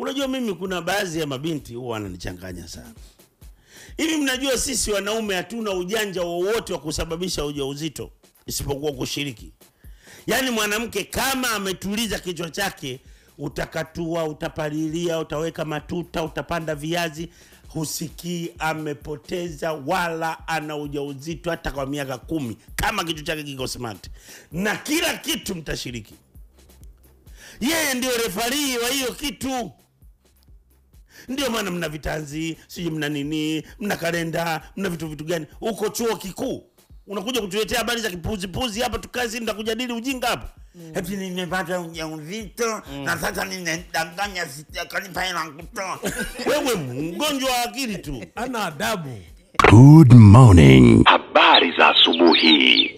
Unajua, mimi kuna baadhi ya mabinti huwa wananichanganya sana. Hivi mnajua sisi wanaume hatuna ujanja wowote wa kusababisha ujauzito isipokuwa kushiriki. Yaani mwanamke kama ametuliza kichwa chake, utakatua, utapalilia, utaweka matuta, utapanda viazi, husikii amepoteza wala ana ujauzito hata kwa miaka kumi, kama kichwa chake kiko smart, na kila kitu mtashiriki. Yeye ndio refarii wa hiyo kitu. Ndio maana mna vitanzi, sijui mna nini, mna kalenda, mna vitu vitu gani huko chuo kikuu. Unakuja kutuletea habari za kipuzipuzi hapa, tukazi nitakujadili ujinga hapa Eti nimepata ujauzito na sasa ninadanganya sitakalipa hela kutoa. wewe mgonjwa wa akili tu. ana adabu Good morning. Habari za asubuhi.